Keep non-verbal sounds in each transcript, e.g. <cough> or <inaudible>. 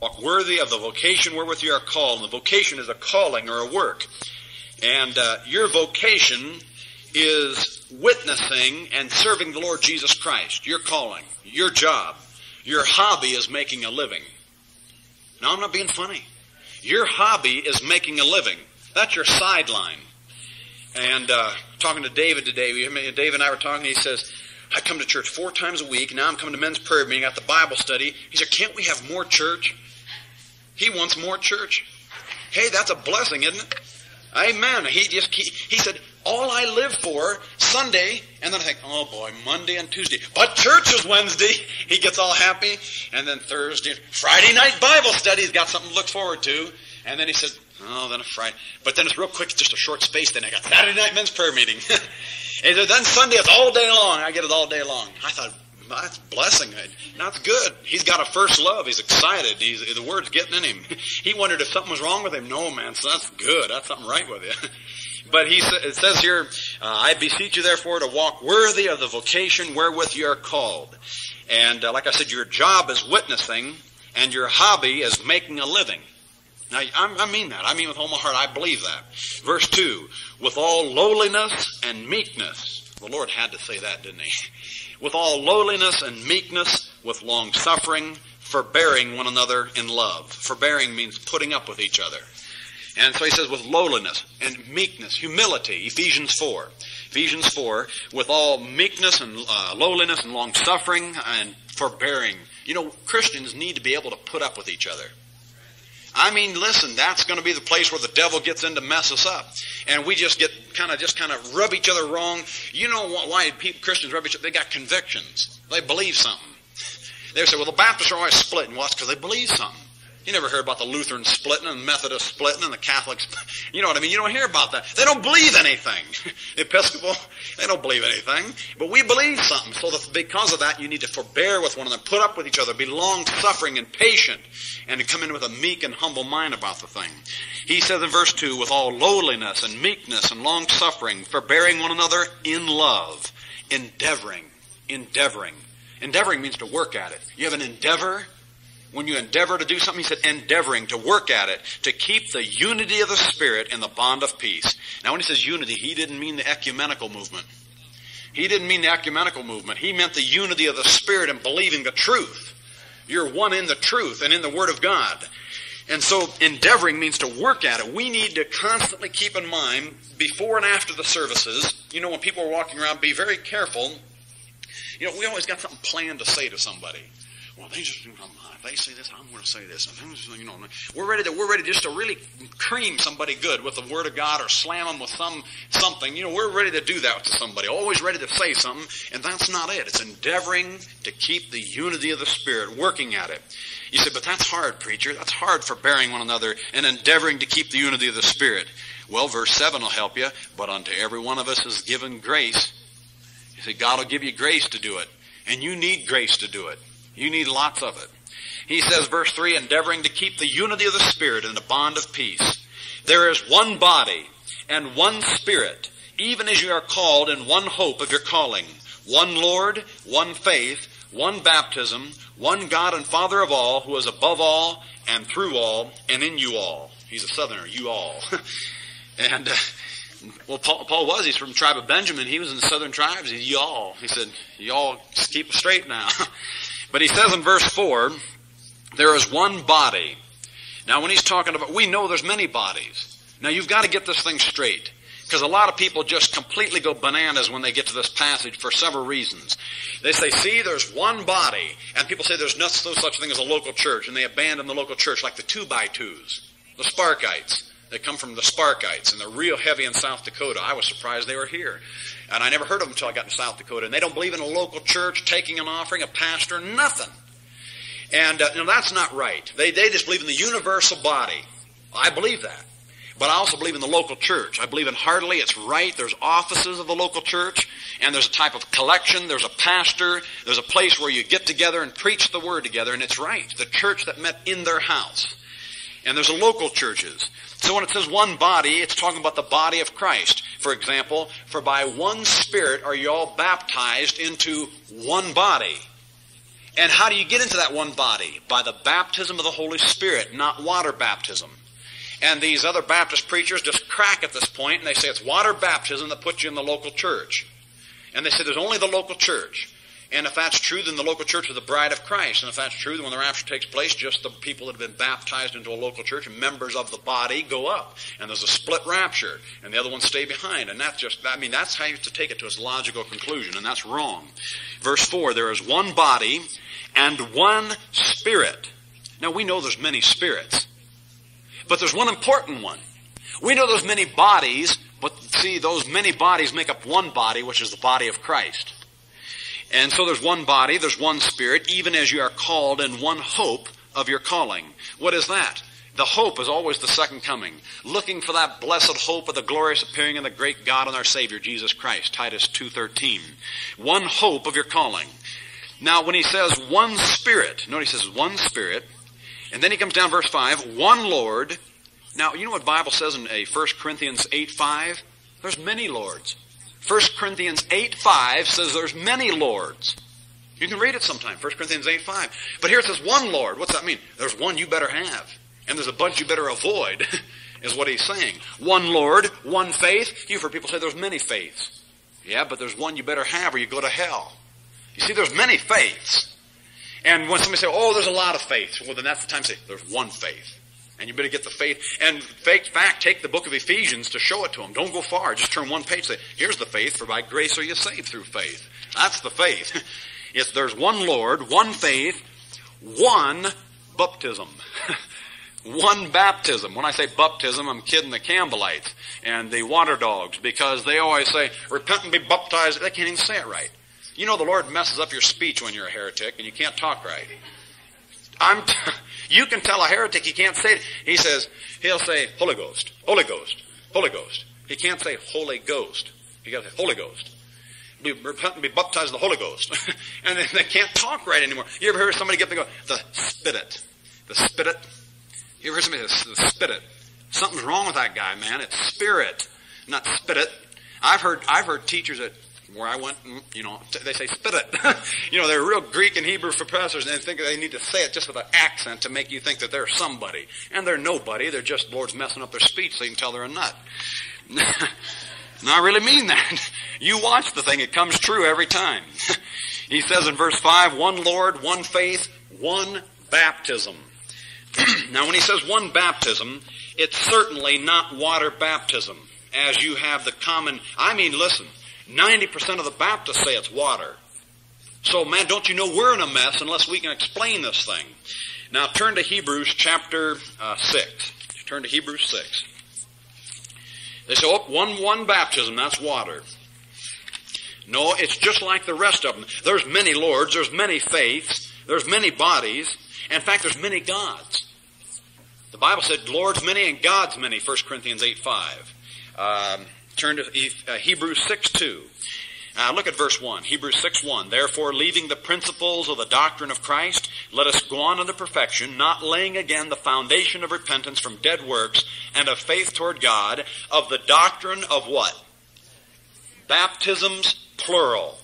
Walk worthy of the vocation wherewith you are called. And the vocation is a calling or a work. And uh, your vocation is witnessing and serving the Lord Jesus Christ. Your calling, your job, your hobby is making a living. Now I'm not being funny. Your hobby is making a living. That's your sideline. And uh, talking to David today, David and I were talking. He says, "I come to church four times a week. Now I'm coming to men's prayer meeting at the Bible study." He said, "Can't we have more church?" He wants more church. Hey, that's a blessing, isn't it? Amen. He just he, he said, all I live for Sunday, and then I think, oh boy, Monday and Tuesday, but church is Wednesday. He gets all happy, and then Thursday, Friday night Bible study. He's got something to look forward to, and then he said, oh, then a Friday, but then it's real quick, just a short space. Then I got Saturday night men's prayer meeting, <laughs> and then Sunday it's all day long. I get it all day long. I thought, that's blessing. That's good. He's got a first love. He's excited. He's, the word's getting in him. <laughs> He wondered if something was wrong with him. No, man, so that's good. That's something right with you. <laughs> But he it says here, uh, I beseech you therefore to walk worthy of the vocation wherewith you are called. And uh, like I said, your job is witnessing, and your hobby is making a living. Now, I mean that. I mean with all my heart, I believe that. Verse 2, with all lowliness and meekness. The Lord had to say that, didn't he? <laughs> with all lowliness and meekness, with long suffering, forbearing one another in love. Forbearing means putting up with each other. And so he says with lowliness and meekness, humility, Ephesians 4. Ephesians 4, with all meekness and uh, lowliness and long suffering and forbearing. You know, Christians need to be able to put up with each other. I mean, listen, that's going to be the place where the devil gets in to mess us up. And we just get kind of, just kind of rub each other wrong. You know why people, Christians rub each other? They got convictions. They believe something. They say, well, the Baptists are always splitting. Well, because they believe something. You never heard about the Lutheran splitting and the Methodist splitting and the Catholics. <laughs> You know what I mean? You don't hear about that. They don't believe anything. <laughs> Episcopal, they don't believe anything. But we believe something. So that because of that, you need to forbear with one another, put up with each other, be long suffering and patient, and to come in with a meek and humble mind about the thing. He says in verse 2, with all lowliness and meekness and long suffering, forbearing one another in love, endeavoring, endeavoring. Endeavoring means to work at it. You have an endeavor when you endeavor to do something, he said, endeavoring to work at it, to keep the unity of the Spirit in the bond of peace. Now, when he says unity, he didn't mean the ecumenical movement. He didn't mean the ecumenical movement. He meant the unity of the Spirit and believing the truth. You're one in the truth and in the Word of God. And so endeavoring means to work at it. We need to constantly keep in mind before and after the services, you know, when people are walking around, be very careful. You know, we always got something planned to say to somebody. Well, they just, if they say this, I'm going to say this. You know, we're ready to, we're ready just to really cream somebody good with the Word of God or slam them with some, something. You know, we're ready to do that to somebody. Always ready to say something. And that's not it. It's endeavoring to keep the unity of the Spirit, working at it. You say, but that's hard, preacher. That's hard for bearing one another and endeavoring to keep the unity of the Spirit. Well, verse 7 will help you. But unto every one of us is given grace. You say, God will give you grace to do it. And you need grace to do it. You need lots of it. He says, verse 3, endeavoring to keep the unity of the Spirit in the bond of peace. There is one body and one Spirit, even as you are called in one hope of your calling. One Lord, one faith, one baptism, one God and Father of all, who is above all and through all and in you all. He's a southerner, you all. <laughs> and, uh, well, Paul, Paul, was. He's from the tribe of Benjamin. He was in the southern tribes. He's y'all. He said, y'all keep straight now. <laughs> But he says in verse 4, there is one body. Now when he's talking about, we know there's many bodies. Now you've got to get this thing straight. Because a lot of people just completely go bananas when they get to this passage for several reasons. They say, see, there's one body. And people say there's no, such thing as a local church. And they abandon the local church like the two by twos, the Sparkites. They come from the Sparkites and they're real heavy in South Dakota. I was surprised they were here. And I never heard of them until I got to South Dakota. And they don't believe in a local church, taking an offering, a pastor, nothing. And uh, that's not right. They, they just believe in the universal body. I believe that. But I also believe in the local church. I believe in heartily. It's right. There's offices of the local church, and there's a type of collection. There's a pastor. There's a place where you get together and preach the word together, and it's right. The church that met in their house. And there's a local churches. So when it says one body, it's talking about the body of Christ. For example, for by one Spirit are you all baptized into one body. And how do you get into that one body? By the baptism of the Holy Spirit, not water baptism. And these other Baptist preachers just crack at this point and they say it's water baptism that puts you in the local church. And they say there's only the local church. And if that's true, then the local church is the bride of Christ. And if that's true, then when the rapture takes place, just the people that have been baptized into a local church and members of the body go up. And there's a split rapture. And the other ones stay behind. And that's just, I mean, that's how you have to take it to its logical conclusion. And that's wrong. Verse 4, there is one body and one spirit. Now we know there's many spirits. But there's one important one. We know there's many bodies, but see, those many bodies make up one body, which is the body of Christ. And so there's one body, there's one spirit, even as you are called in one hope of your calling. What is that? The hope is always the second coming. Looking for that blessed hope of the glorious appearing of the great God and our Savior, Jesus Christ. Titus 2.13. One hope of your calling. Now, when he says one spirit, notice he says one spirit, and then he comes down verse 5, one Lord. Now, you know what Bible says in uh, a 1 Corinthians 8:5? There's many lords. 1 Corinthians 8 5 says there's many lords. You can read it sometime, 1 Corinthians 8 5. But here it says one Lord. What's that mean? There's one you better have. And there's a bunch you better avoid, <laughs> is what he's saying. One Lord, one faith. You've heard people say there's many faiths. Yeah, but there's one you better have or you go to hell. You see, there's many faiths. And when somebody says, oh, there's a lot of faiths, well, then that's the time to say, there's one faith. And you better get the faith. And fact, take the book of Ephesians to show it to them. Don't go far. Just turn one page. Say, here's the faith, for by grace are you saved through faith. That's the faith. <laughs> It's there's one Lord, one faith, one baptism. <laughs> one baptism. When I say baptism, I'm kidding the Campbellites and the water dogs because they always say, repent and be baptized. They can't even say it right. You know the Lord messes up your speech when you're a heretic and you can't talk right. I'm, t- you can tell a heretic he can't say it. He says, he'll say Holy Ghost, Holy Ghost, Holy Ghost. He can't say Holy Ghost. He got to say Holy Ghost. Be, be baptized in the Holy Ghost. <laughs> and they, can't talk right anymore. You ever heard somebody get and go, the spirit, the spirit? You ever heard somebody say, the spirit? Something's wrong with that guy, man. It's spirit, not spit it. I've heard, I've heard teachers that where I went, you know, they say spit it. <laughs> you know, they're real Greek and Hebrew professors and they think they need to say it just with an accent to make you think that they're somebody. And they're nobody. They're just Lord's messing up their speech so you can tell they're a nut. <laughs> no, I really mean that. <laughs> You watch the thing. It comes true every time. he says in verse 5, one Lord, one faith, one baptism. <clears throat> now when he says one baptism, it's certainly not water baptism as you have the common, I mean, listen, 90% of the Baptists say it's water. So, man, don't you know we're in a mess unless we can explain this thing? Now, turn to Hebrews chapter uh, 6. Turn to Hebrews 6. They say, oh, one, one baptism, that's water. No, it's just like the rest of them. There's many lords, there's many faiths, there's many bodies. In fact, there's many gods. The Bible said Lord's many and God's many, 1 Corinthians 8 5. Um, Turn to uh, Hebrews 6 2. Now look at verse 1. Hebrews 6 1. Therefore, leaving the principles of the doctrine of Christ, let us go on unto perfection, not laying again the foundation of repentance from dead works and of faith toward God, of the doctrine of what? Baptisms, plural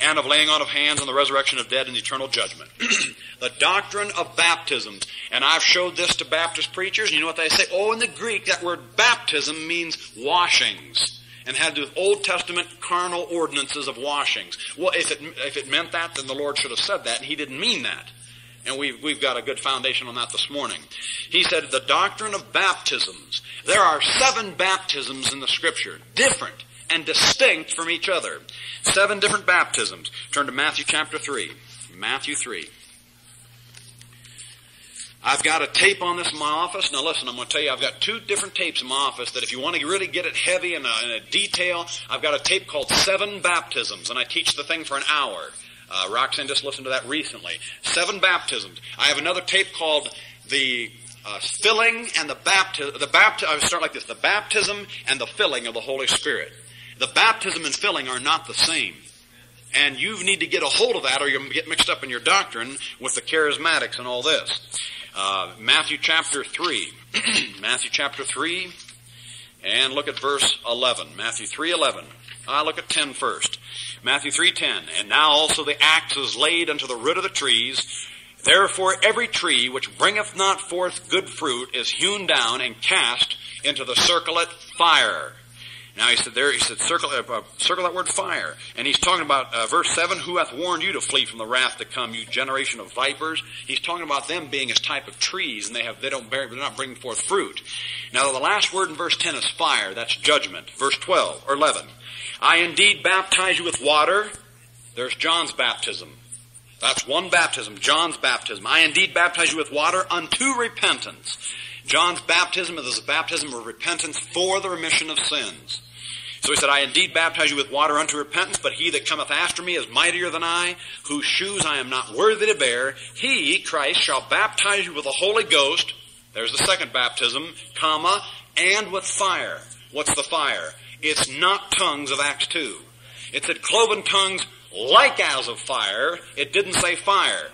and of laying on of hands and the resurrection of dead and the eternal judgment. <clears throat> the doctrine of baptisms. And I've showed this to Baptist preachers. You know what they say? Oh, in the Greek, that word baptism means washings. And had to do with Old Testament carnal ordinances of washings. Well, if it, if it meant that, then the Lord should have said that, and He didn't mean that. And we've, we've got a good foundation on that this morning. He said the doctrine of baptisms. There are seven baptisms in the Scripture, different and distinct from each other. Seven different baptisms. Turn to Matthew chapter 3. Matthew 3. I've got a tape on this in my office. Now listen, I'm going to tell you, I've got two different tapes in my office that if you want to really get it heavy and in a detail, I've got a tape called Seven Baptisms, and I teach the thing for an hour. Uh, Roxanne just listened to that recently. Seven baptisms. I have another tape called the uh, filling and the baptism. The baptism. I start like this: the baptism and the filling of the Holy Spirit. The baptism and filling are not the same. And you need to get a hold of that or you'll get mixed up in your doctrine with the charismatics and all this. Uh, Matthew chapter 3. <clears throat> Matthew chapter 3 and look at verse 11. Matthew 3:11. I look at 10 first. Matthew 3:10. And now also the axe is laid unto the root of the trees. Therefore every tree which bringeth not forth good fruit is hewn down and cast into the circlet fire. Now he said there, he said circle, uh, uh, circle that word fire. And he's talking about uh, verse 7, who hath warned you to flee from the wrath to come, you generation of vipers. He's talking about them being his type of trees and they have, they don't bear, they're not bringing forth fruit. Now the last word in verse 10 is fire. That's judgment. Verse 12 or 11. I indeed baptize you with water. There's John's baptism. That's one baptism, John's baptism. I indeed baptize you with water unto repentance. John's baptism is a baptism of repentance for the remission of sins. So he said, I indeed baptize you with water unto repentance, but he that cometh after me is mightier than I, whose shoes I am not worthy to bear. He, Christ, shall baptize you with the Holy Ghost. There's the second baptism, comma, and with fire. What's the fire? It's not tongues of Acts 2. It said cloven tongues like as of fire. It didn't say fire.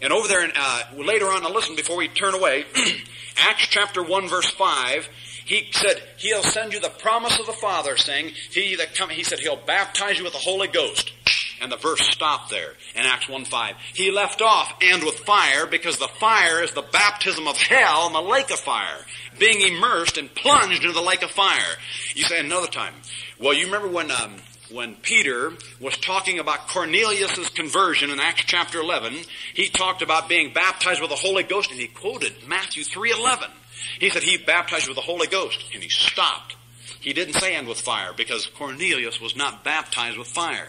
And over there, in, uh, later on, now listen before we turn away, <clears throat> Acts chapter 1 verse 5, he said, He'll send you the promise of the Father, saying, He that come, He said, He'll baptize you with the Holy Ghost. And the verse stopped there in Acts 1 5. He left off, and with fire, because the fire is the baptism of hell in the lake of fire, being immersed and plunged into the lake of fire. You say another time. Well, you remember when, um, when Peter was talking about Cornelius' conversion in Acts chapter 11, he talked about being baptized with the Holy Ghost, and he quoted Matthew 3.11. He said he baptized with the Holy Ghost, and he stopped. He didn't say and with fire because Cornelius was not baptized with fire.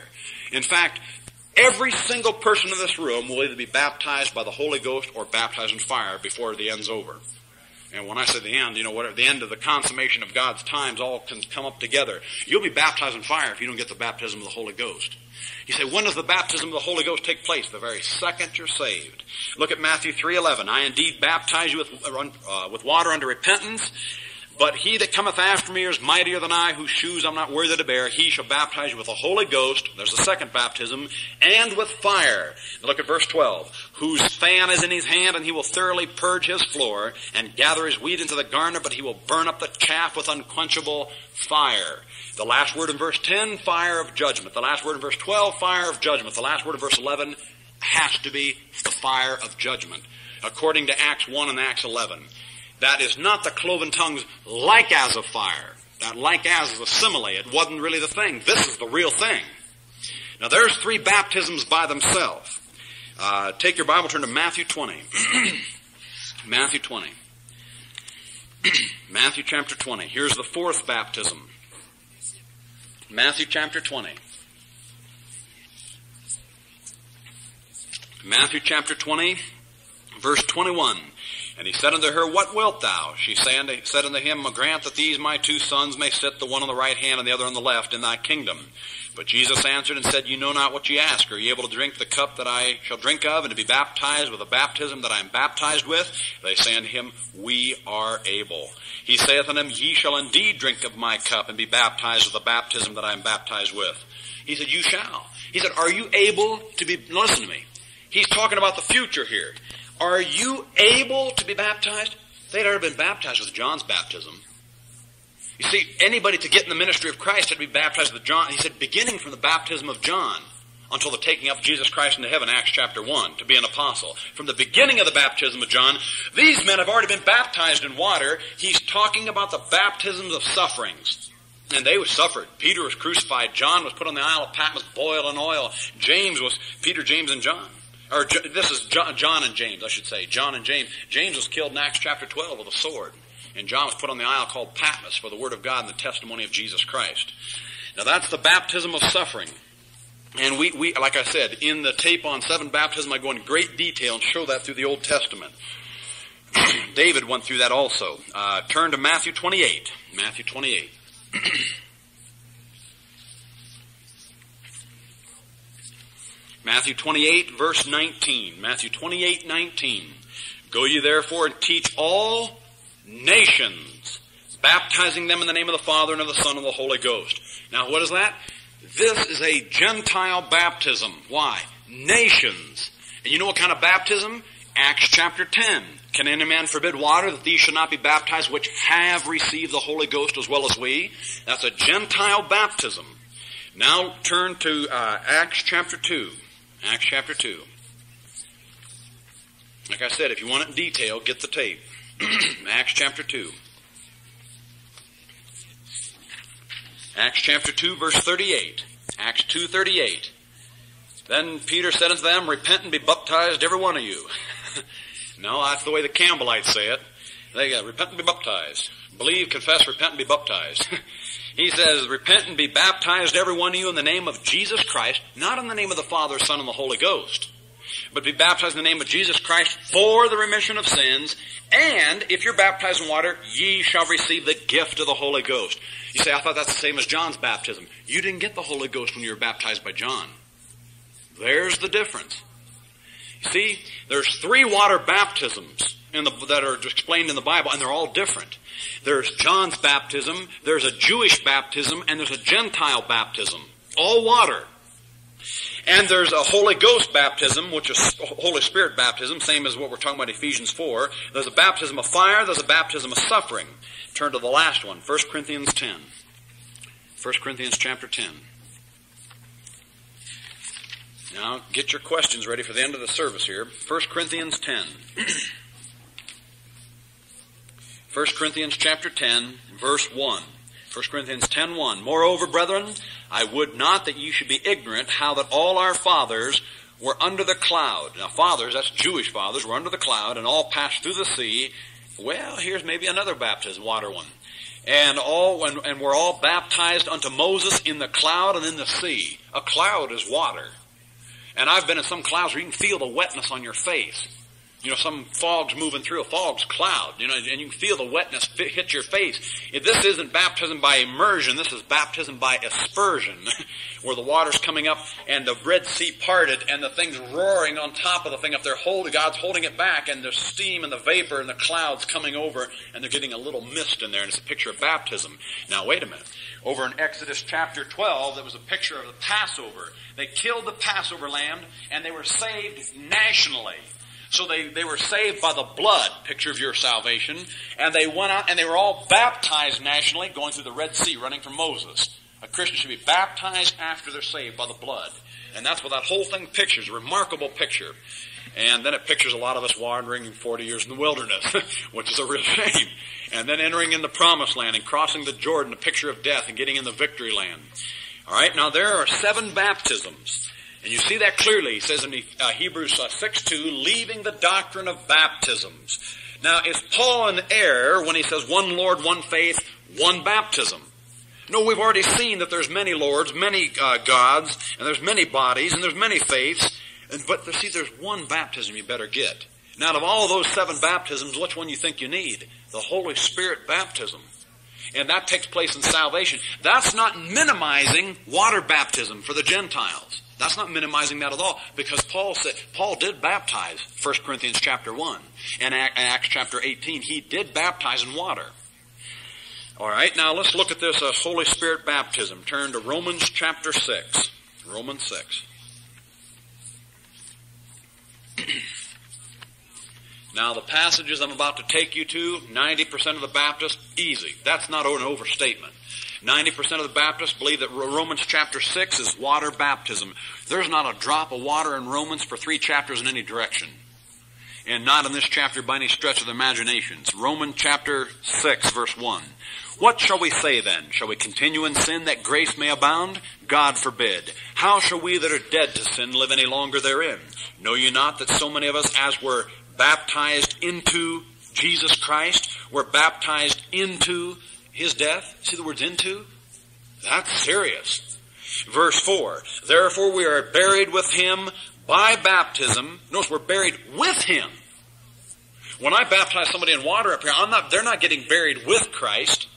In fact, every single person in this room will either be baptized by the Holy Ghost or baptized in fire before the end's over. And when I say the end, you know, whatever, the end of the consummation of God's times all can come up together. You'll be baptized in fire if you don't get the baptism of the Holy Ghost. You say, when does the baptism of the Holy Ghost take place? The very second you're saved. Look at Matthew 3.11. I indeed baptize you with, uh, with water unto repentance, but he that cometh after me is mightier than I, whose shoes I'm not worthy to bear. He shall baptize you with the Holy Ghost. There's the second baptism. And with fire. Now look at verse 12. Whose fan is in his hand, and he will thoroughly purge his floor, and gather his wheat into the garner, but he will burn up the chaff with unquenchable fire. The last word in verse 10, fire of judgment. The last word in verse 12, fire of judgment. The last word in verse 11 has to be the fire of judgment. According to Acts 1 and Acts 11. That is not the cloven tongues like as of fire. That like as is a simile. It wasn't really the thing. This is the real thing. Now there's three baptisms by themselves. Uh, take your Bible, turn to Matthew 20. <clears throat> Matthew 20. <clears throat> Matthew chapter 20. Here's the fourth baptism. Matthew chapter 20. Matthew chapter 20, verse 21. And he said unto her, What wilt thou? She said unto him, Grant that these my two sons may sit, the one on the right hand and the other on the left, in thy kingdom. But Jesus answered and said, You know not what ye ask. Are ye able to drink the cup that I shall drink of, and to be baptized with the baptism that I am baptized with? They say unto him, We are able. He saith unto them, Ye shall indeed drink of my cup, and be baptized with the baptism that I am baptized with. He said, You shall. He said, Are you able to be, listen to me. He's talking about the future here. Are you able to be baptized? They'd already been baptized with John's baptism. You see, anybody to get in the ministry of Christ had to be baptized with John. He said, beginning from the baptism of John until the taking up of Jesus Christ into heaven, Acts chapter 1, to be an apostle. From the beginning of the baptism of John, these men have already been baptized in water. He's talking about the baptisms of sufferings. And they were suffered. Peter was crucified. John was put on the Isle of Patmos, boiled in oil. James was Peter, James, and John. Or this is John and James, I should say. John and James. James was killed in Acts chapter 12 with a sword. And John was put on the isle called Patmos for the Word of God and the testimony of Jesus Christ. Now that's the baptism of suffering. And we, we, like I said, in the tape on seven baptism, I go into great detail and show that through the Old Testament. <clears throat> David went through that also. Uh, turn to Matthew 28. Matthew 28. <clears throat> Matthew 28 verse 19. Matthew 28, 19. Go ye therefore and teach all nations, baptizing them in the name of the Father and of the Son and of the Holy Ghost. Now what is that? This is a Gentile baptism. Why? Nations. And you know what kind of baptism? Acts chapter 10. Can any man forbid water that these should not be baptized which have received the Holy Ghost as well as we? That's a Gentile baptism. Now turn to uh, Acts chapter 2. Acts chapter 2. Like I said, if you want it in detail, get the tape. <clears throat> Acts chapter 2. Acts chapter 2 verse 38. Acts 2:38. Then Peter said unto them, Repent and be baptized, every one of you. <laughs> no, that's the way the Campbellites say it. They got repent and be baptized. Believe, confess, repent and be baptized. <laughs> he says, Repent and be baptized, every one of you, in the name of Jesus Christ, not in the name of the Father, Son, and the Holy Ghost, but be baptized in the name of Jesus Christ for the remission of sins, and if you're baptized in water, ye shall receive the gift of the Holy Ghost. You say, I thought that's the same as John's baptism. You didn't get the Holy Ghost when you were baptized by John. There's the difference. See, there's three water baptisms the, that are explained in the Bible, and they're all different. There's John's baptism, there's a Jewish baptism, and there's a Gentile baptism. All water. And there's a Holy Ghost baptism, which is Holy Spirit baptism, same as what we're talking about in Ephesians 4. There's a baptism of fire, there's a baptism of suffering. Turn to the last one, 1 Corinthians 10. 1 Corinthians chapter 10. Now, get your questions ready for the end of the service here. 1 Corinthians 10. <clears throat> 1 Corinthians chapter 10, verse 1. 1 Corinthians 10, 1. Moreover, brethren, I would not that you should be ignorant how that all our fathers were under the cloud. Now, fathers, that's Jewish fathers, were under the cloud and all passed through the sea. Well, here's maybe another baptism, water one. And all, and, and we're all baptized unto Moses in the cloud and in the sea. A cloud is water. And I've been in some clouds where you can feel the wetness on your face. You know, some fog's moving through, a fog's cloud, you know, and you can feel the wetness hit your face. If this isn't baptism by immersion, this is baptism by aspersion, <laughs> where the water's coming up and the Red Sea parted and the thing's roaring on top of the thing up there, holding, God's holding it back and the steam and the vapor and the clouds coming over and they're getting a little mist in there and it's a picture of baptism. Now wait a minute. Over in Exodus chapter 12, there was a picture of the Passover. They killed the Passover lamb and they were saved nationally. So they, they were saved by the blood, picture of your salvation, and they went out and they were all baptized nationally, going through the Red Sea, running from Moses. A Christian should be baptized after they're saved by the blood. And that's what that whole thing pictures, a remarkable picture. And then it pictures a lot of us wandering 40 years in the wilderness, <laughs> which is a real shame. And then entering in the promised land and crossing the Jordan, a picture of death, and getting in the victory land. All right, now there are seven baptisms. And you see that clearly, he says in uh, Hebrews uh, 6 2, leaving the doctrine of baptisms. Now, is Paul in error when he says one Lord, one faith, one baptism? No, we've already seen that there's many lords, many uh, gods, and there's many bodies, and there's many faiths. And, but see, there's one baptism you better get. Now, out of all those seven baptisms, which one you think you need? The Holy Spirit baptism. And that takes place in salvation. That's not minimizing water baptism for the Gentiles. That's not minimizing that at all because Paul said, Paul did baptize, 1 Corinthians chapter 1 and Acts chapter 18. He did baptize in water. Alright, now let's look at this uh, Holy Spirit baptism. Turn to Romans chapter 6. Romans 6. <clears throat> now the passages I'm about to take you to, 90% of the Baptists, easy. That's not an overstatement. 90% of the Baptists believe that Romans chapter 6 is water baptism. There's not a drop of water in Romans for three chapters in any direction. And not in this chapter by any stretch of the imaginations. Romans chapter 6 verse 1. What shall we say then? Shall we continue in sin that grace may abound? God forbid. How shall we that are dead to sin live any longer therein? Know you not that so many of us as were baptized into Jesus Christ were baptized into his death. See the words into? That's serious. Verse 4. Therefore we are buried with him by baptism. Notice we're buried with him. When I baptize somebody in water up here, I'm not, they're not getting buried with Christ.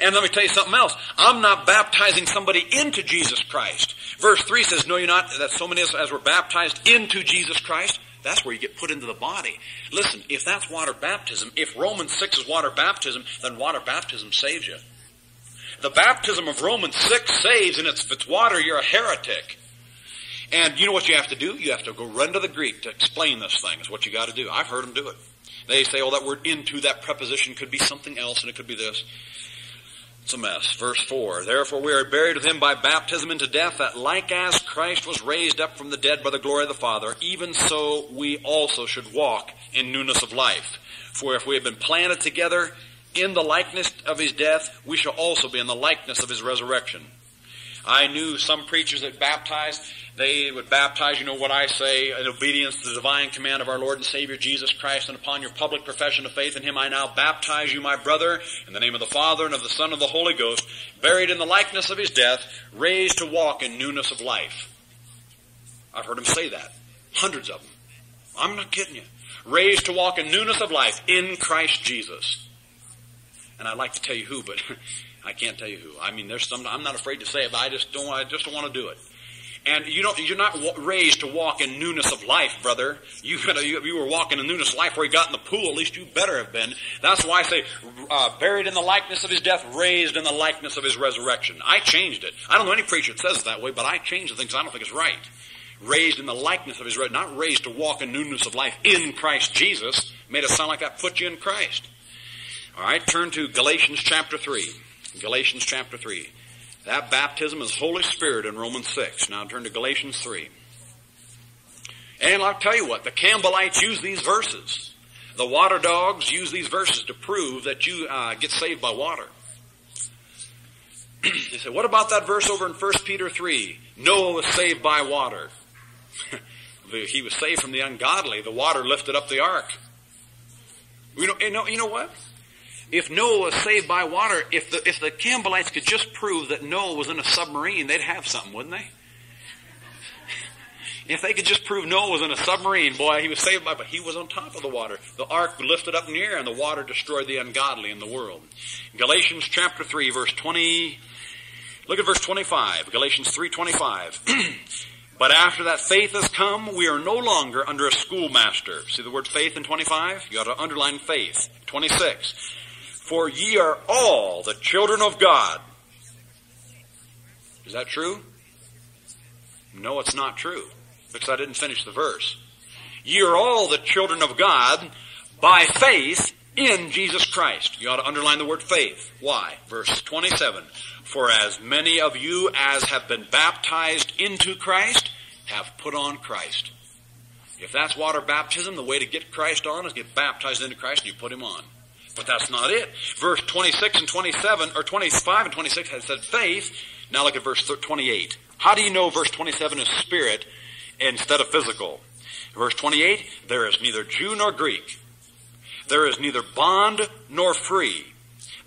And let me tell you something else. I'm not baptizing somebody into Jesus Christ. Verse 3 says, Know you not that so many as were baptized into Jesus Christ? That's where you get put into the body. Listen, if that's water baptism, if Romans 6 is water baptism, then water baptism saves you. The baptism of Romans 6 saves, and if it's water, you're a heretic. And you know what you have to do? You have to go run to the Greek to explain this thing, is what you got to do. I've heard them do it. They say, oh, that word into, that preposition could be something else, and it could be this. It's a mess. Verse 4. Therefore we are buried with him by baptism into death, that like as Christ was raised up from the dead by the glory of the Father, even so we also should walk in newness of life. For if we have been planted together in the likeness of his death, we shall also be in the likeness of his resurrection. I knew some preachers that baptized, they would baptize, you know what I say, in obedience to the divine command of our Lord and Savior Jesus Christ, and upon your public profession of faith in Him, I now baptize you, my brother, in the name of the Father and of the Son and of the Holy Ghost, buried in the likeness of His death, raised to walk in newness of life. I've heard them say that. Hundreds of them. I'm not kidding you. Raised to walk in newness of life in Christ Jesus. And I'd like to tell you who, but <laughs> I can't tell you who. I mean, there's some, I'm not afraid to say it, but I just don't, I just don't want to do it. And you don't, you're not raised to walk in newness of life, brother. You, you, you were walking in newness of life where you got in the pool. At least you better have been. That's why I say, uh, buried in the likeness of his death, raised in the likeness of his resurrection. I changed it. I don't know any preacher that says it that way, but I changed the thing because I don't think it's right. Raised in the likeness of his not raised to walk in newness of life in Christ Jesus. Made it sound like that put you in Christ. All right, turn to Galatians chapter 3. Galatians chapter 3. That baptism is Holy Spirit in Romans 6. Now turn to Galatians 3. And I'll tell you what, the Campbellites use these verses. The water dogs use these verses to prove that you uh, get saved by water. <clears throat> they say, what about that verse over in 1 Peter 3? Noah was saved by water. <laughs> he was saved from the ungodly. The water lifted up the ark. You know, you you know what? If Noah was saved by water, if the, if the Campbellites could just prove that Noah was in a submarine, they'd have something, wouldn't they? If they could just prove Noah was in a submarine, boy, he was saved by, but he was on top of the water. The ark lifted up in the air and the water destroyed the ungodly in the world. Galatians chapter 3 verse 20, look at verse 25. Galatians 3.25. <clears throat> but after that faith has come, we are no longer under a schoolmaster. See the word faith in 25? You ought to underline faith. 26. For ye are all the children of God. Is that true? No, it's not true. Because I didn't finish the verse. Ye are all the children of God by faith in Jesus Christ. You ought to underline the word faith. Why? Verse 27. For as many of you as have been baptized into Christ have put on Christ. If that's water baptism, the way to get Christ on is get baptized into Christ and you put him on. But that's not it. Verse 26 and 27, or 25 and 26 has said faith. Now look at verse 28. How do you know verse 27 is spirit instead of physical? Verse 28, there is neither Jew nor Greek. There is neither bond nor free.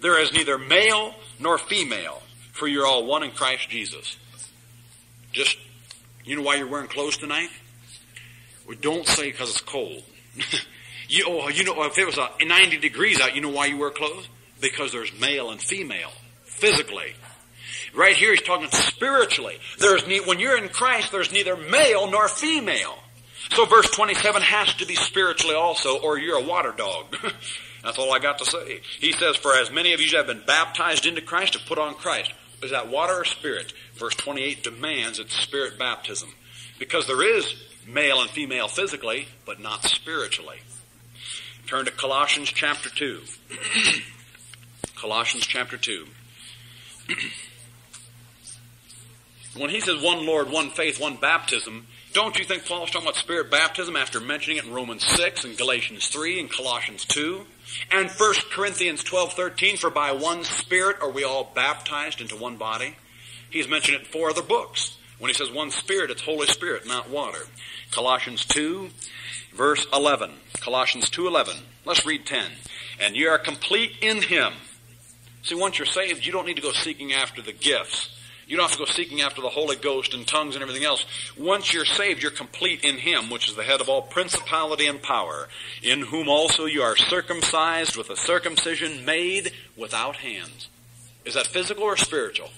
There is neither male nor female, for you're all one in Christ Jesus. Just, you know why you're wearing clothes tonight? Well, don't say because it's cold. <laughs> You, oh, you know, if it was uh, 90 degrees out, you know why you wear clothes? Because there's male and female, physically. Right here he's talking spiritually. There's ne- when you're in Christ, there's neither male nor female. So verse 27 has to be spiritually also, or you're a water dog. <laughs> That's all I got to say. He says, for as many of you have been baptized into Christ have put on Christ. Is that water or spirit? Verse 28 demands it's spirit baptism. Because there is male and female physically, but not spiritually. Turn to Colossians chapter 2. <clears throat> Colossians chapter 2. <clears throat> when he says one Lord, one faith, one baptism, don't you think Paul's talking about spirit baptism after mentioning it in Romans 6 and Galatians 3 and Colossians 2? And 1 Corinthians 12, 13, for by one spirit are we all baptized into one body? He's mentioned it in four other books. When he says one spirit, it's Holy Spirit, not water. Colossians 2, verse 11. Colossians 2.11. Let's read 10. And you are complete in Him. See, once you're saved, you don't need to go seeking after the gifts. You don't have to go seeking after the Holy Ghost and tongues and everything else. Once you're saved, you're complete in Him, which is the head of all principality and power, in whom also you are circumcised with a circumcision made without hands. Is that physical or spiritual?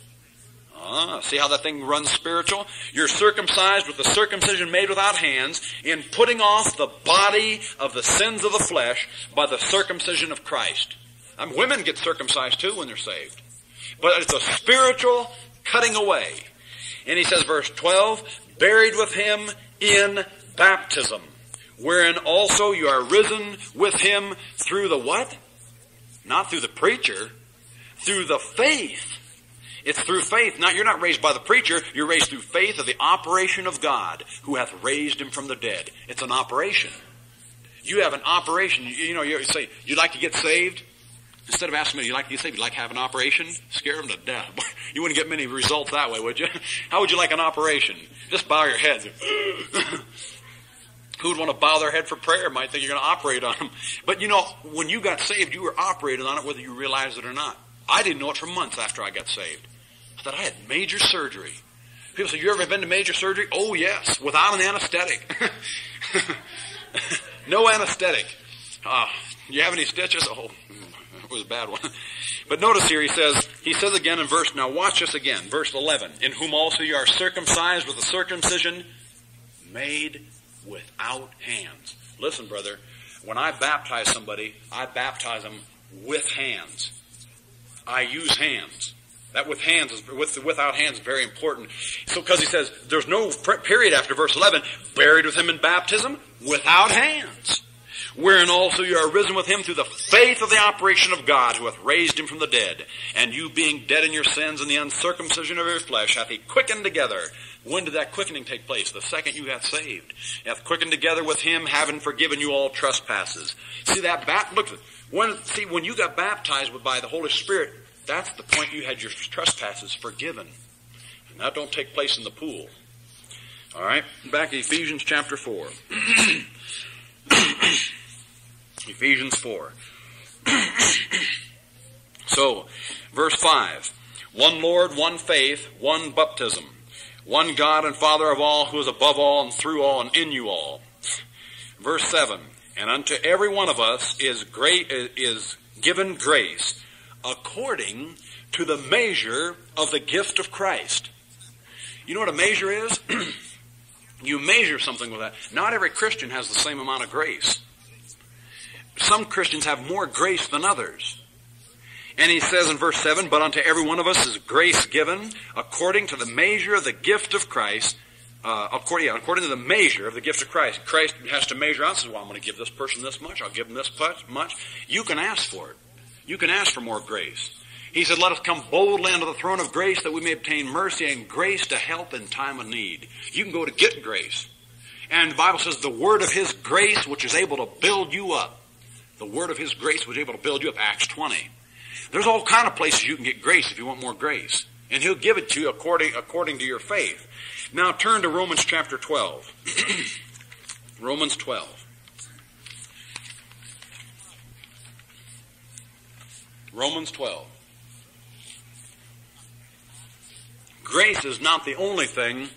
Ah, see how that thing runs spiritual? You're circumcised with the circumcision made without hands in putting off the body of the sins of the flesh by the circumcision of Christ. I mean, women get circumcised too when they're saved. But it's a spiritual cutting away. And he says, verse 12, buried with him in baptism, wherein also you are risen with him through the what? Not through the preacher, through the faith. It's through faith. Not, you're not raised by the preacher. You're raised through faith of the operation of God who hath raised him from the dead. It's an operation. You have an operation. You, you know, you say, you'd like to get saved? Instead of asking me, you like to get saved, you like to have an operation? Scare them to death. <laughs> You wouldn't get many results that way, would you? <laughs> How would you like an operation? Just bow your heads. <laughs> Who would want to bow their head for prayer might think you're going to operate on them. But you know, when you got saved, you were operating on it whether you realized it or not. I didn't know it for months after I got saved. I thought I had major surgery. People say, you ever been to major surgery? Oh yes, without an anesthetic. <laughs> no anesthetic. Uh, you have any stitches? Oh, it was a bad one. But notice here he says, he says again in verse, now watch this again, verse 11, in whom also you are circumcised with a circumcision made without hands. Listen, brother, when I baptize somebody, I baptize them with hands. I use hands. That with hands is, with, without hands is very important. So, because he says, there's no period after verse 11, buried with him in baptism without hands wherein also you are risen with him through the faith of the operation of God who hath raised him from the dead. And you being dead in your sins and the uncircumcision of your flesh hath he quickened together. When did that quickening take place? The second you got saved. Hath quickened together with him, having forgiven you all trespasses. See that bat, look, when, see, when you got baptized with by the Holy Spirit, that's the point you had your trespasses forgiven. And that don't take place in the pool. Alright, back to Ephesians chapter 4. <coughs> Ephesians 4. <coughs> so, verse 5. One Lord, one faith, one baptism. One God and Father of all, who is above all and through all and in you all. Verse 7. And unto every one of us is great, is given grace according to the measure of the gift of Christ. You know what a measure is? <clears throat> you measure something with that. Not every Christian has the same amount of grace some Christians have more grace than others. And he says in verse 7, But unto every one of us is grace given according to the measure of the gift of Christ. Uh, according, yeah, according to the measure of the gift of Christ. Christ has to measure out and says, Well, I'm going to give this person this much. I'll give them this much. You can ask for it. You can ask for more grace. He said, Let us come boldly unto the throne of grace that we may obtain mercy and grace to help in time of need. You can go to get grace. And the Bible says the word of His grace, which is able to build you up the word of His grace was able to build you up. Acts 20. There's all kind of places you can get grace if you want more grace. And He'll give it to you according, according to your faith. Now turn to Romans chapter 12. <clears throat> Romans 12. Romans 12. Grace is not the only thing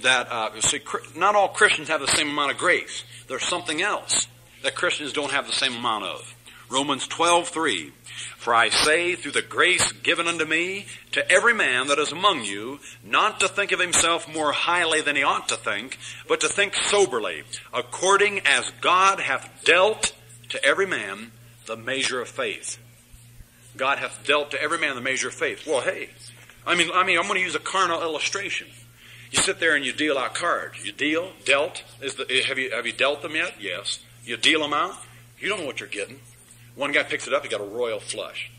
that, uh, see, not all Christians have the same amount of grace. There's something else that Christians don't have the same amount of. Romans 12:3 For I say through the grace given unto me to every man that is among you not to think of himself more highly than he ought to think but to think soberly according as God hath dealt to every man the measure of faith. God hath dealt to every man the measure of faith. Well, hey, I mean, I mean, I'm going to use a carnal illustration. You sit there and you deal out cards. You deal, dealt. Is the, have you have you dealt them yet? Yes. You deal them out, you don't know what you're getting. One guy picks it up, he got a royal flush.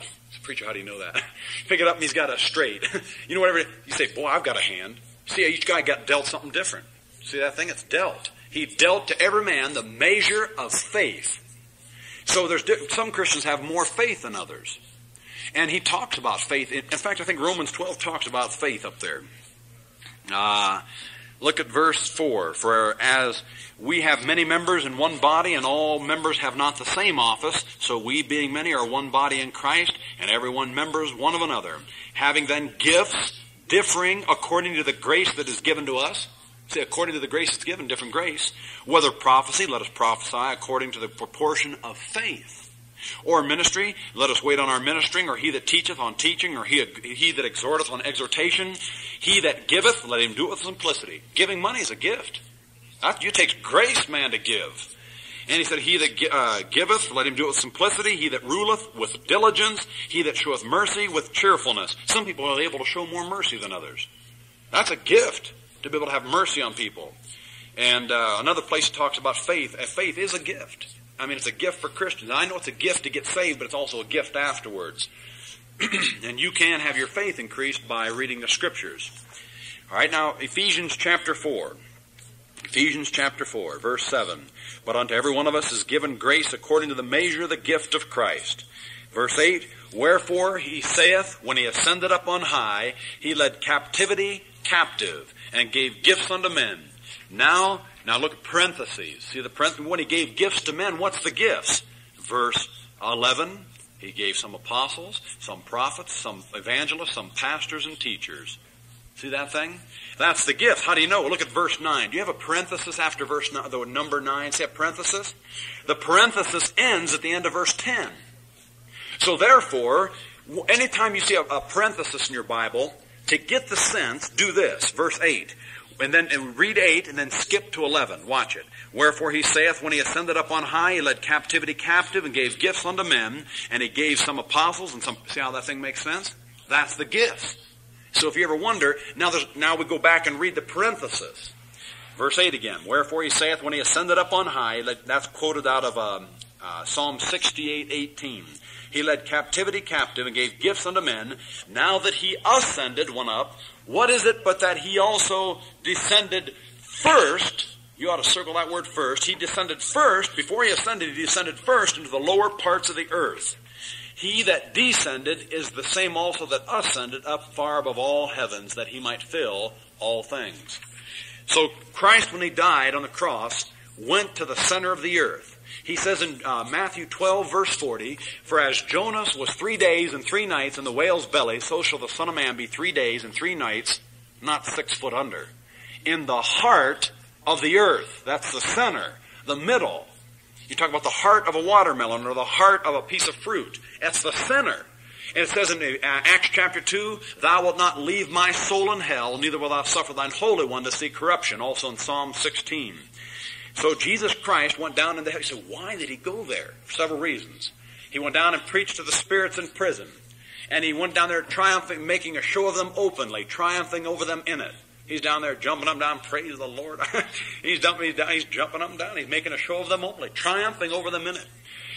Preacher, how do you know that? <laughs> Pick it up and he's got a straight. <laughs> you know, whatever, you say, boy, I've got a hand. See, each guy got dealt something different. See that thing? It's dealt. He dealt to every man the measure of faith. So there's some Christians have more faith than others. And he talks about faith. In fact, I think Romans 12 talks about faith up there. Uh, look at verse 4. For as we have many members in one body, and all members have not the same office. So we, being many, are one body in Christ, and every one members one of another. Having then gifts differing according to the grace that is given to us. See, according to the grace that's given, different grace. Whether prophecy, let us prophesy according to the proportion of faith. Or ministry, let us wait on our ministering, or he that teacheth on teaching, or he, he that exhorteth on exhortation. He that giveth, let him do it with simplicity. Giving money is a gift. It takes grace, man, to give. And he said, He that uh, giveth, let him do it with simplicity. He that ruleth, with diligence. He that showeth mercy, with cheerfulness. Some people are able to show more mercy than others. That's a gift, to be able to have mercy on people. And uh, another place talks about faith. Faith is a gift. I mean, it's a gift for Christians. I know it's a gift to get saved, but it's also a gift afterwards. <clears throat> and you can have your faith increased by reading the scriptures. All right, now Ephesians chapter 4. Ephesians chapter 4, verse 7. But unto every one of us is given grace according to the measure of the gift of Christ. Verse 8, Wherefore he saith, when he ascended up on high, he led captivity captive and gave gifts unto men. Now, now look at parentheses. See the parentheses? When he gave gifts to men, what's the gifts? Verse 11, he gave some apostles, some prophets, some evangelists, some pastors and teachers. See that thing? That's the gift. How do you know? Look at verse 9. Do you have a parenthesis after verse 9, the number 9? See a parenthesis? The parenthesis ends at the end of verse 10. So therefore, anytime you see a, a parenthesis in your Bible, to get the sense, do this. Verse 8. And then and read 8 and then skip to 11. Watch it. Wherefore he saith, when he ascended up on high, he led captivity captive and gave gifts unto men, and he gave some apostles and some, see how that thing makes sense? That's the gifts. So if you ever wonder, now there's, now we go back and read the parenthesis. Verse 8 again. Wherefore he saith, when he ascended up on high, that's quoted out of um, uh, Psalm 68, 18. He led captivity captive and gave gifts unto men. Now that he ascended, one up, what is it but that he also descended first? You ought to circle that word first. He descended first, before he ascended, he descended first into the lower parts of the earth. He that descended is the same also that ascended up far above all heavens, that he might fill all things. So Christ, when he died on the cross, went to the center of the earth. He says in uh, Matthew 12 verse 40, For as Jonas was three days and three nights in the whale's belly, so shall the Son of Man be three days and three nights, not six foot under, in the heart of the earth. That's the center, the middle. You talk about the heart of a watermelon or the heart of a piece of fruit. That's the center. And it says in uh, Acts chapter 2, Thou wilt not leave my soul in hell, neither will thou suffer thine Holy One to see corruption. Also in Psalm 16. So Jesus Christ went down into hell. He said, why did he go there? For several reasons. He went down and preached to the spirits in prison. And he went down there triumphing, making a show of them openly, triumphing over them in it. He's down there jumping them down, praise the Lord. <laughs> he's, dumping, he's, down, he's jumping them down. He's making a show of them openly, triumphing over them in it.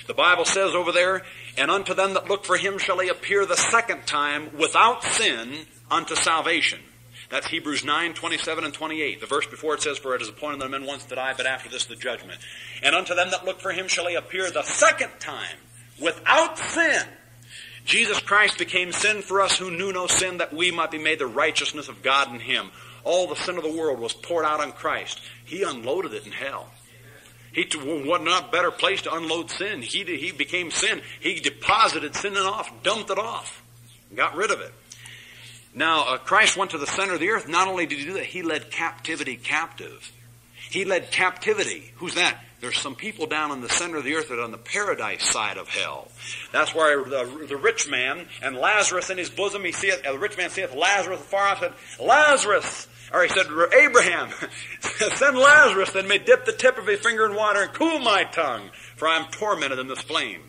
The Bible says over there, and unto them that look for him shall he appear the second time without sin unto salvation. That's Hebrews 9, 27 and 28. The verse before it says, For it is appointed that men once to die, but after this the judgment. And unto them that look for him shall he appear the second time without sin. Jesus Christ became sin for us who knew no sin, that we might be made the righteousness of God in him. All the sin of the world was poured out on Christ. He unloaded it in hell. He was not better place to unload sin. He, he became sin. He deposited sin off, dumped it off, got rid of it. Now, uh, Christ went to the center of the earth. Not only did he do that, he led captivity captive. He led captivity. Who's that? There's some people down in the center of the earth that are on the paradise side of hell. That's where the, the rich man and Lazarus in his bosom, he seeth, uh, the rich man seeth Lazarus afar off, said, Lazarus! Or he said, Abraham, <laughs> send Lazarus that may dip the tip of his finger in water and cool my tongue, for I am tormented in this flame.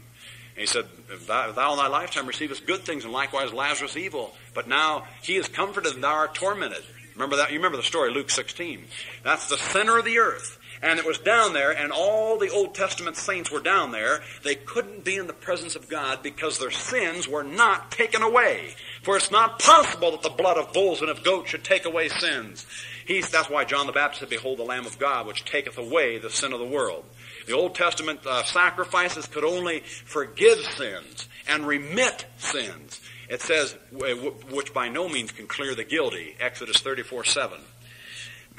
And he said, thou, thou in thy lifetime receivest good things, and likewise Lazarus evil. But now he is comforted and thou art tormented. Remember that? You remember the story, Luke 16. That's the center of the earth. And it was down there, and all the Old Testament saints were down there. They couldn't be in the presence of God because their sins were not taken away. For it's not possible that the blood of bulls and of goats should take away sins. He's, that's why John the Baptist said, Behold the Lamb of God, which taketh away the sin of the world. The Old Testament uh, sacrifices could only forgive sins and remit sins. It says, which by no means can clear the guilty, Exodus 34 7.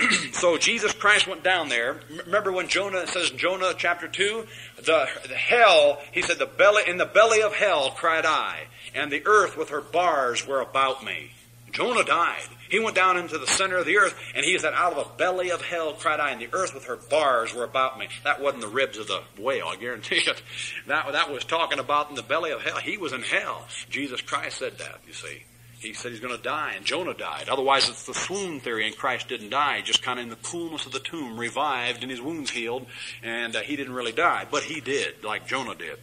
<clears throat> so Jesus Christ went down there. Remember when Jonah says in Jonah chapter 2, the, the hell, he said, the belly, in the belly of hell cried I, and the earth with her bars were about me. Jonah died. He went down into the center of the earth, and he said, Out of the belly of hell cried I, and the earth with her bars were about me. That wasn't the ribs of the whale, I guarantee it. That, that was talking about in the belly of hell. He was in hell. Jesus Christ said that, you see. He said he's going to die, and Jonah died. Otherwise, it's the swoon theory, and Christ didn't die. Just kind of in the coolness of the tomb, revived, and his wounds healed, and uh, he didn't really die. But he did, like Jonah did.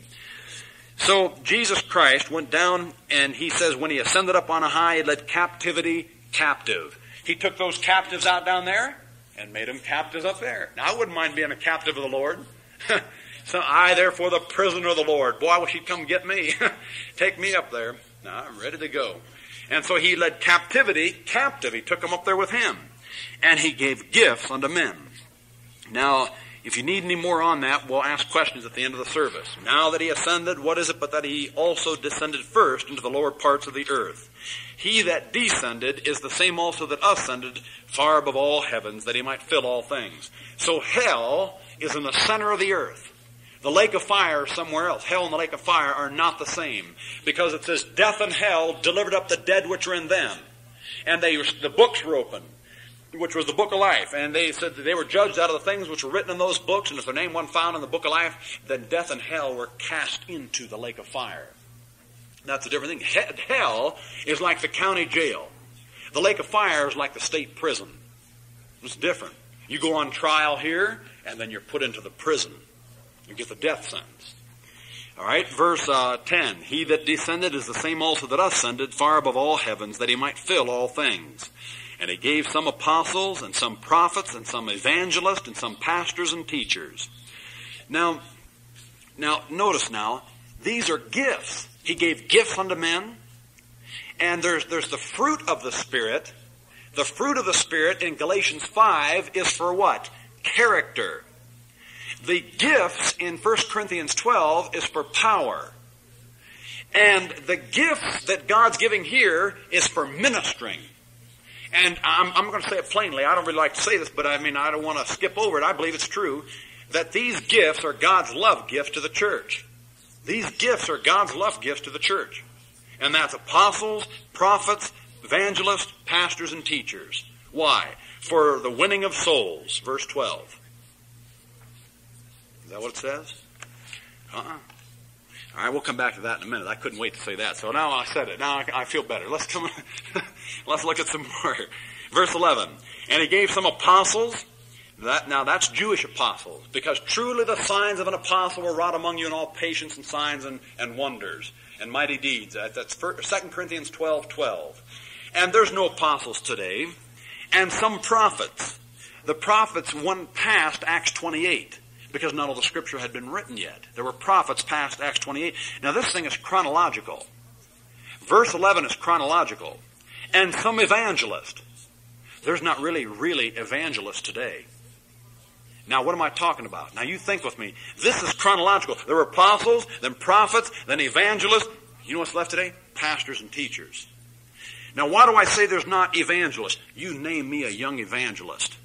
So Jesus Christ went down and he says when he ascended up on a high, he led captivity captive. He took those captives out down there and made them captives up there. Now I wouldn't mind being a captive of the Lord. <laughs> so I therefore the prisoner of the Lord. Boy, I wish he'd come get me. <laughs> Take me up there. Now I'm ready to go. And so he led captivity captive. He took them up there with him. And he gave gifts unto men. Now, if you need any more on that, we'll ask questions at the end of the service. Now that he ascended, what is it but that he also descended first into the lower parts of the earth? He that descended is the same also that ascended far above all heavens, that he might fill all things. So hell is in the center of the earth. The lake of fire somewhere else. Hell and the lake of fire are not the same. Because it says, death and hell delivered up the dead which are in them. And they, the books were opened which was the book of life. And they said that they were judged out of the things which were written in those books, and if their name wasn't found in the book of life, then death and hell were cast into the lake of fire. That's a different thing. Hell is like the county jail. The lake of fire is like the state prison. It's different. You go on trial here, and then you're put into the prison. You get the death sentence. All right, verse uh, 10. He that descended is the same also that ascended far above all heavens, that he might fill all things. And he gave some apostles and some prophets and some evangelists and some pastors and teachers. Now, now notice now, these are gifts. He gave gifts unto men. And there's, there's the fruit of the Spirit. The fruit of the Spirit in Galatians 5 is for what? Character. The gifts in 1 Corinthians 12 is for power. And the gifts that God's giving here is for ministering. And I'm, I'm going to say it plainly. I don't really like to say this, but I mean, I don't want to skip over it. I believe it's true that these gifts are God's love gift to the church. These gifts are God's love gifts to the church. And that's apostles, prophets, evangelists, pastors, and teachers. Why? For the winning of souls. Verse 12. Is that what it says? Uh-uh. All right, we'll come back to that in a minute. I couldn't wait to say that. So now I said it. Now I, feel better. Let's come. <laughs> let's look at some more. Verse 11. And he gave some apostles. That, now that's Jewish apostles, because truly the signs of an apostle were wrought among you in all patience and signs and, and wonders and mighty deeds. That's 2 Corinthians 12, 12. And there's no apostles today. And some prophets. The prophets went past Acts 28 because none of the scripture had been written yet. There were prophets past Acts 28. Now this thing is chronological. Verse 11 is chronological. And some evangelist. There's not really, really evangelists today. Now, what am I talking about? Now, you think with me. This is chronological. There were apostles, then prophets, then evangelists. You know what's left today? Pastors and teachers. Now, why do I say there's not evangelists? You name me a young evangelist.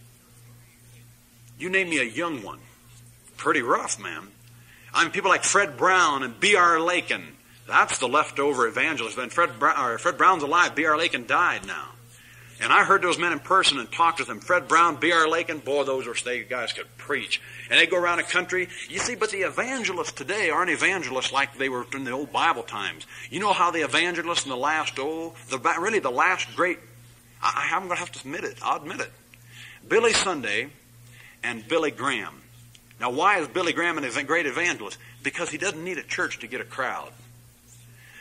You name me a young one pretty rough, man. I mean, people like Fred Brown and B.R. Lakin. That's the leftover evangelist. And Fred, Brown, Fred Brown's alive. B.R. Lakin died now. And I heard those men in person and talked with them. Fred Brown, B.R. Lakin, boy, those were they guys could preach. And they go around the country. You see, but the evangelists today aren't evangelists like they were in the old Bible times. You know how the evangelists in the last, oh, the, really the last great, I, I'm going to have to admit it. I'll admit it. Billy Sunday and Billy Graham now, why is Billy Graham a great evangelist? Because he doesn't need a church to get a crowd.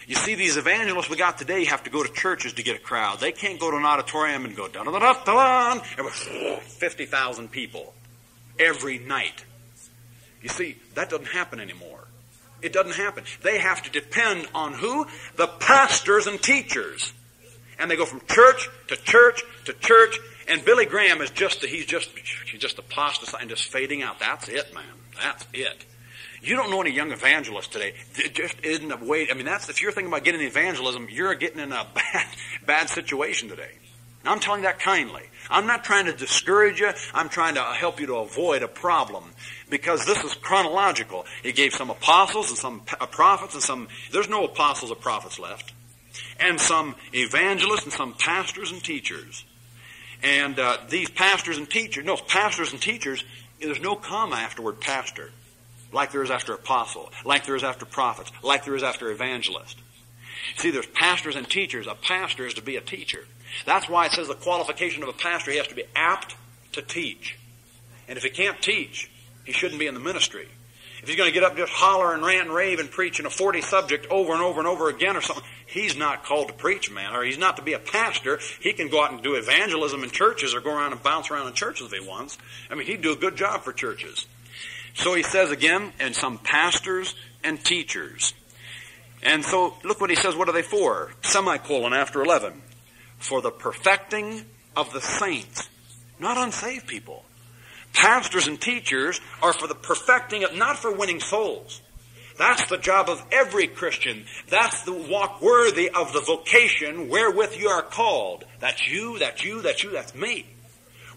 You see, these evangelists we got today have to go to churches to get a crowd. They can't go to an auditorium and go da da da da da. Fifty thousand people every night. You see, that doesn't happen anymore. It doesn't happen. They have to depend on who? The pastors and teachers. And they go from church to church to church and Billy Graham is just, he's just, he's just apostatizing, just fading out. That's it, man. That's it. You don't know any young evangelists today. It just isn't a way, I mean, that's, if you're thinking about getting evangelism, you're getting in a <laughs> bad, bad situation today. I'm telling that kindly. I'm not trying to discourage you. I'm trying to help you to avoid a problem because this is chronological. He gave some apostles and some uh, prophets and some, there's no apostles or prophets left. And some evangelists and some pastors and teachers. And uh, these pastors and teachers, no, pastors and teachers, there's no comma afterward pastor, like there is after apostle, like there is after prophets, like there is after evangelist. See, there's pastors and teachers. A pastor is to be a teacher. That's why it says the qualification of a pastor, he has to be apt to teach. And if he can't teach, he shouldn't be in the ministry. If he's going to get up and just holler and rant and rave and preach in a 40 subject over and over and over again or something, he's not called to preach, man, or he's not to be a pastor. He can go out and do evangelism in churches or go around and bounce around in churches if he wants. I mean, he'd do a good job for churches. So he says again, and some pastors and teachers. And so look what he says, what are they for? Semicolon after 11. For the perfecting of the saints, not unsaved people. Pastors and teachers are for the perfecting of, not for winning souls. That's the job of every Christian. That's the walk worthy of the vocation wherewith you are called. That's you, that's you, that's you, that's me.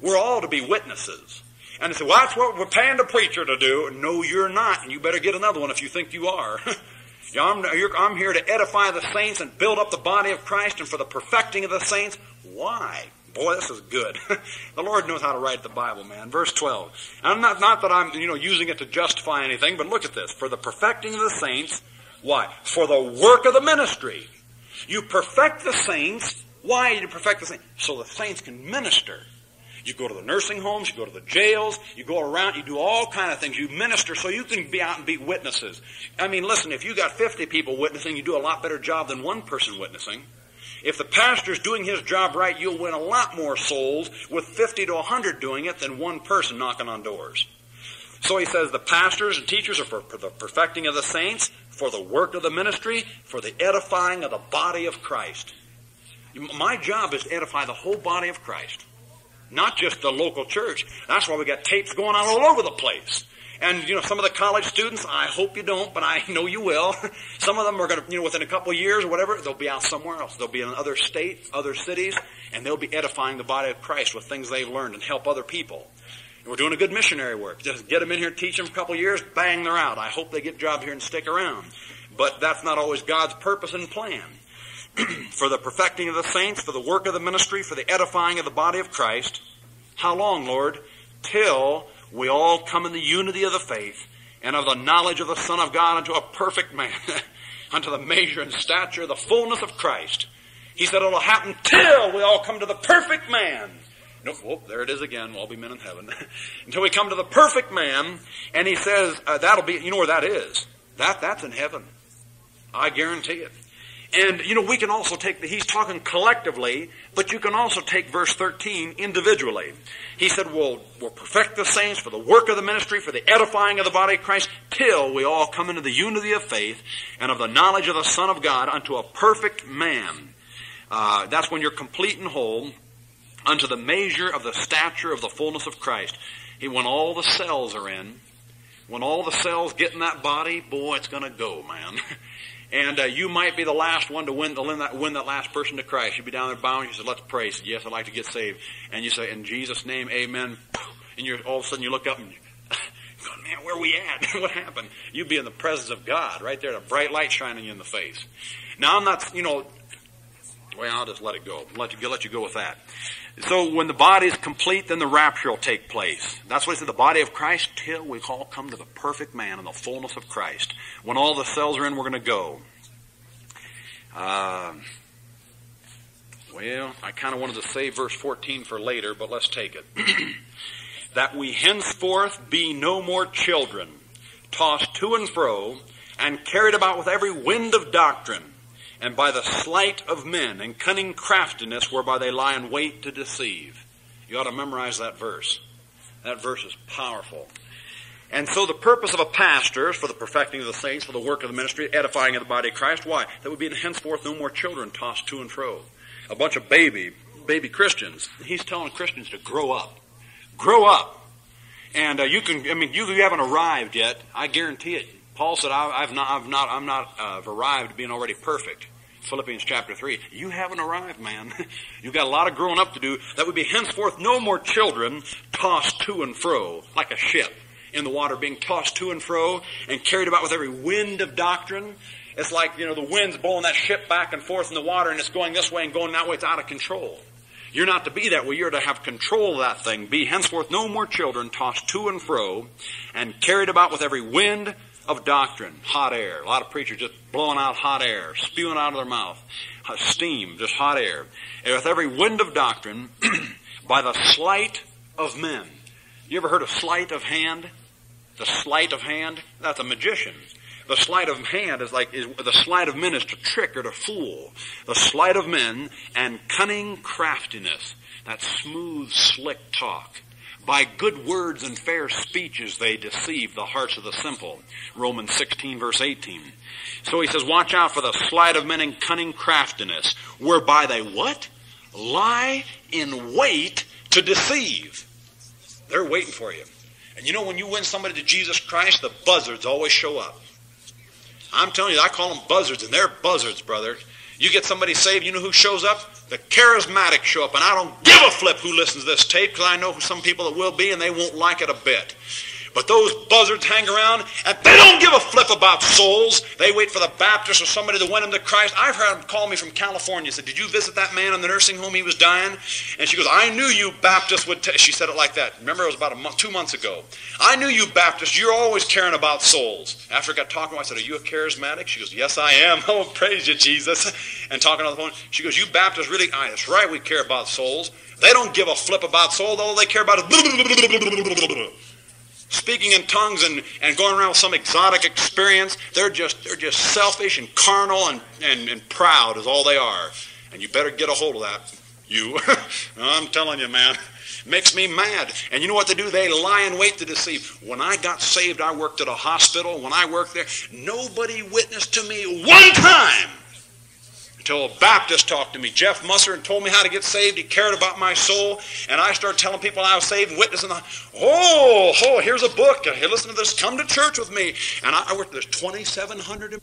We're all to be witnesses. And they say, well, that's what we're paying the preacher to do. No, you're not, and you better get another one if you think you are. <laughs> I'm, I'm here to edify the saints and build up the body of Christ and for the perfecting of the saints. Why? Boy, this is good. <laughs> the Lord knows how to write the Bible, man. Verse 12. I'm not, not that I'm, you know, using it to justify anything, but look at this. For the perfecting of the saints, why? For the work of the ministry. You perfect the saints. Why do you perfect the saints? So the saints can minister. You go to the nursing homes, you go to the jails, you go around, you do all kind of things. You minister so you can be out and be witnesses. I mean, listen, if you got 50 people witnessing, you do a lot better job than one person witnessing. If the pastor's doing his job right, you'll win a lot more souls with 50 to 100 doing it than one person knocking on doors. So he says the pastors and teachers are for, for the perfecting of the saints, for the work of the ministry, for the edifying of the body of Christ. My job is to edify the whole body of Christ, not just the local church. That's why we got tapes going on all over the place. And, you know, some of the college students, I hope you don't, but I know you will. <laughs> some of them are going to, you know, within a couple of years or whatever, they'll be out somewhere else. They'll be in other states, other cities, and they'll be edifying the body of Christ with things they've learned and help other people. And we're doing a good missionary work. Just get them in here, teach them a couple of years, bang, they're out. I hope they get job here and stick around. But that's not always God's purpose and plan. <clears throat> for the perfecting of the saints, for the work of the ministry, for the edifying of the body of Christ. How long, Lord? Till we all come in the unity of the faith and of the knowledge of the Son of God unto a perfect man, <laughs> unto the measure and stature of the fullness of Christ. He said it'll happen till we all come to the perfect man. Nope, whoop, there it is again. We'll all be men in heaven. <laughs> Until we come to the perfect man, and he says uh, that'll be. You know where that is? That that's in heaven. I guarantee it. And, you know, we can also take, the, he's talking collectively, but you can also take verse 13 individually. He said, we'll, we'll perfect the saints for the work of the ministry, for the edifying of the body of Christ, till we all come into the unity of faith and of the knowledge of the Son of God unto a perfect man. Uh, that's when you're complete and whole unto the measure of the stature of the fullness of Christ. He, when all the cells are in, when all the cells get in that body, boy, it's going to go, man. <laughs> And uh, you might be the last one to win, to win, that, win that last person to Christ. You'd be down there bowing. You say, let's pray. Said, yes, I'd like to get saved. And you say, in Jesus' name, amen. And you're, all of a sudden you look up and you <laughs> going, man, where are we at? <laughs> what happened? You'd be in the presence of God right there, a bright light shining in the face. Now, I'm not, you know, well, I'll just let it go. Let you, let you go with that. So when the body is complete, then the rapture will take place. That's what he said, the body of Christ, till we all come to the perfect man in the fullness of Christ. When all the cells are in, we're going to go. Uh, well, I kind of wanted to save verse 14 for later, but let's take it. <clears throat> that we henceforth be no more children, tossed to and fro, and carried about with every wind of doctrine and by the sleight of men and cunning craftiness whereby they lie in wait to deceive. You ought to memorize that verse. That verse is powerful. And so the purpose of a pastor is for the perfecting of the saints, for the work of the ministry, edifying of the body of Christ. Why? That would be henceforth no more children tossed to and fro. A bunch of baby, baby Christians. He's telling Christians to grow up. Grow up. And uh, you can, I mean, you, you haven't arrived yet. I guarantee it. Paul said, I, have not, I've not, I'm not uh, arrived being already perfect. Philippians chapter 3. You haven't arrived, man. <laughs> You've got a lot of growing up to do. That would be henceforth no more children tossed to and fro like a ship in the water being tossed to and fro and carried about with every wind of doctrine. It's like, you know, the wind's blowing that ship back and forth in the water and it's going this way and going that way. It's out of control. You're not to be that way. You're to have control of that thing. Be henceforth no more children tossed to and fro and carried about with every wind of doctrine, hot air. A lot of preachers just blowing out hot air, spewing out of their mouth, steam, just hot air. And with every wind of doctrine, <clears throat> by the sleight of men. You ever heard of sleight of hand? The sleight of hand? That's a magician. The sleight of hand is like is, the sleight of men is to trick or to fool. The sleight of men and cunning craftiness. That smooth, slick talk By good words and fair speeches they deceive the hearts of the simple. Romans 16 verse 18. So he says, watch out for the sleight of men and cunning craftiness, whereby they what? Lie in wait to deceive. They're waiting for you. And you know, when you win somebody to Jesus Christ, the buzzards always show up. I'm telling you, I call them buzzards, and they're buzzards, brother. You get somebody saved, you know who shows up? The charismatic show up. And I don't give a flip who listens to this tape because I know some people that will be and they won't like it a bit. But those buzzards hang around and they don't give a flip about souls. They wait for the Baptist or somebody to win them to Christ. I've heard them call me from California. Said, "Did you visit that man in the nursing home? He was dying." And she goes, "I knew you Baptists would." She said it like that. Remember, it was about a month, two months ago. I knew you Baptists. You're always caring about souls. After I got talking, I said, "Are you a charismatic?" She goes, "Yes, I am." <laughs> Oh, praise you, Jesus. And talking on the phone, she goes, "You Baptists really? I, that's right. We care about souls. They don't give a flip about souls. All they care about is." <laughs> speaking in tongues and, and going around with some exotic experience. They're just, they're just selfish and carnal and, and, and proud is all they are. And you better get a hold of that, you. <laughs> I'm telling you, man. Makes me mad. And you know what they do? They lie in wait to deceive. When I got saved, I worked at a hospital. When I worked there, nobody witnessed to me one time until a Baptist talked to me, Jeff Musser, and told me how to get saved. He cared about my soul. And I started telling people I was saved and witnessing. The, oh, oh, here's a book. Hey, listen to this. Come to church with me. And I, I worked, there's 2,700